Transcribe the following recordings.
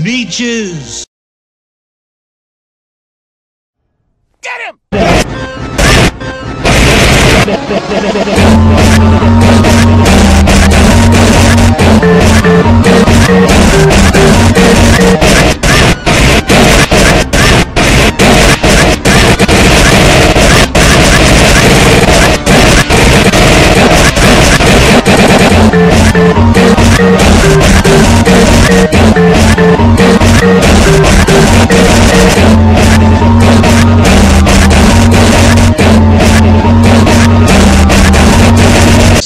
Sneeches! Get him!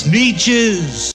Sneeches!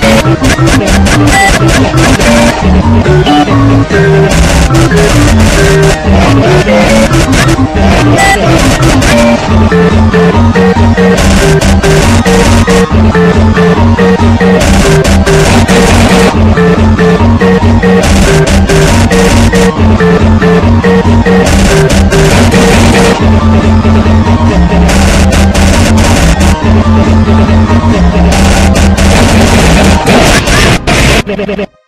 de, de, de.